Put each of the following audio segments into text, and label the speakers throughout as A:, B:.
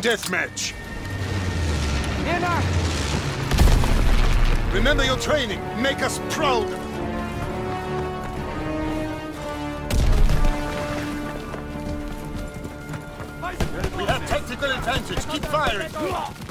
A: Deathmatch. Remember your training. Make us proud. We have tactical advantage. Keep firing.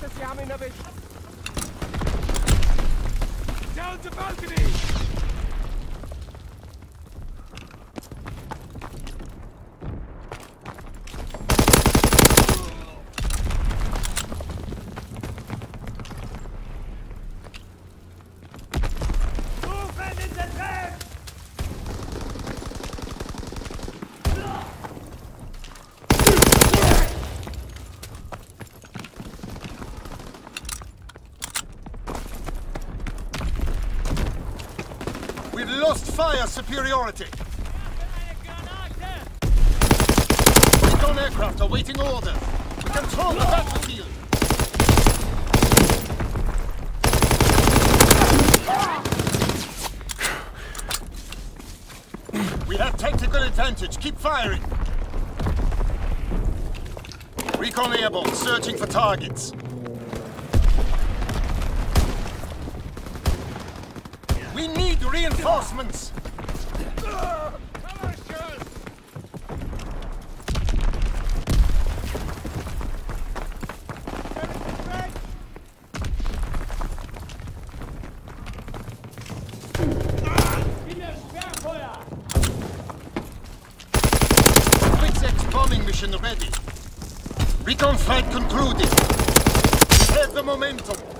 B: Scheiße, sie haben ihn erwischt! Down the balcony!
A: We've lost fire superiority. Recon aircraft awaiting orders. We control the battlefield. We have tactical advantage. Keep firing. Recon airborne, searching for targets. We need reinforcements. Ready. Recon fight concluded. Have the momentum.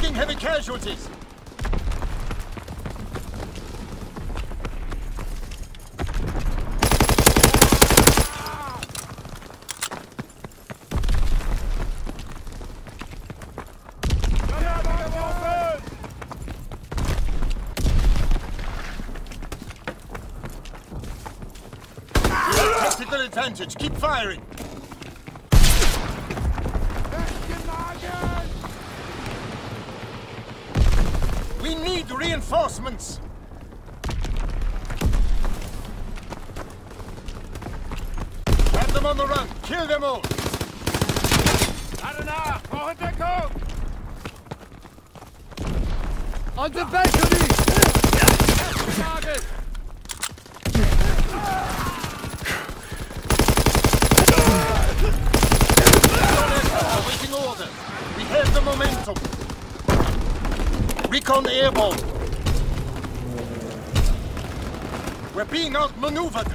A: taking heavy casualties. Advantage. Keep firing. We need reinforcements. Have them on the run. Kill them all.
B: Lade nach! Brauche Deckung!
C: On the balcony!
B: Target!
A: Awaiting orders. We have the momentum. Recon airborne. We're being outmaneuvered.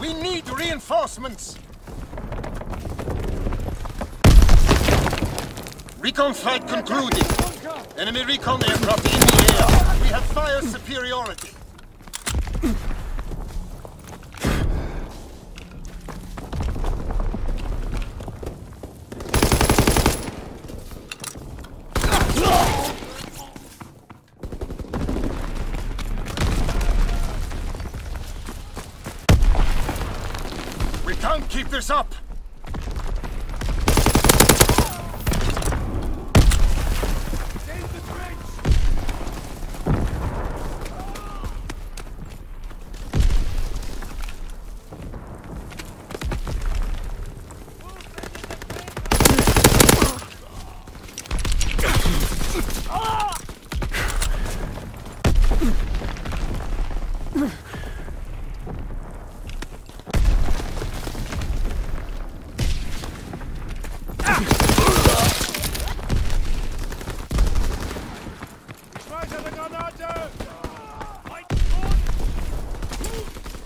A: We need reinforcements. Recon flight concluded. Enemy recon aircraft in the air. We have fire superiority. We can't keep this up!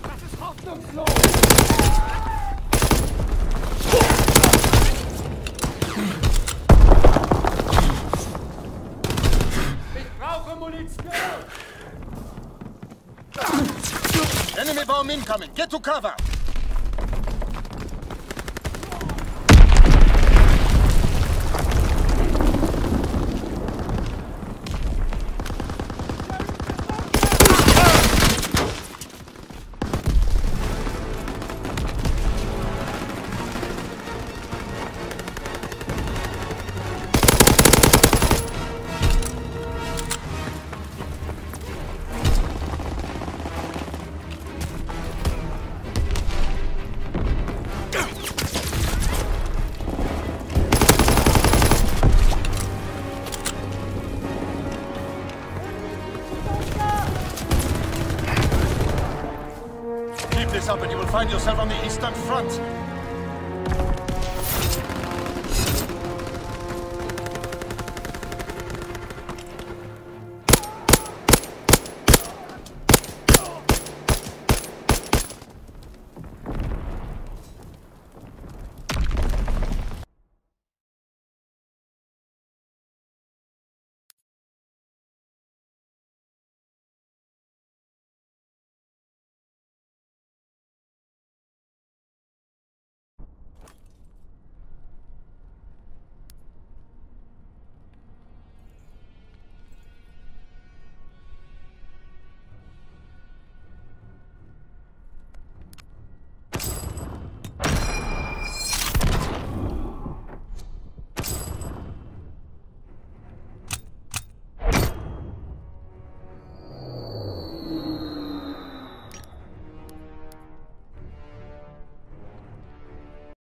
B: Das ist hoffnungslos! Ich brauche Munition!
A: Enemy bomb incoming! Get to cover! This up and you will find yourself on the Eastern Front!